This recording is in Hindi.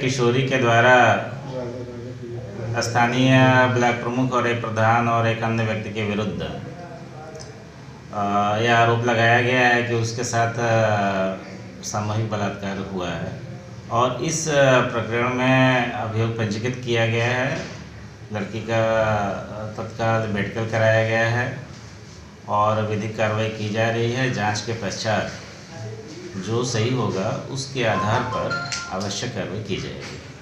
किशोरी के द्वारा स्थानीय ब्लॉक प्रमुख और एक प्रधान और एक अन्य व्यक्ति के विरुद्ध यह आरोप लगाया गया है कि उसके साथ सामूहिक बलात्कार हुआ है और इस प्रकरण में अभियोग पंजीकृत किया गया है। लड़की का तत्काल मेडिकल कराया गया है और विधिक कार्रवाई की जा रही है, जाँच के पश्चात। जो सही होगा उसके आधार पर आवश्यक कार्रवाई की जाएगी।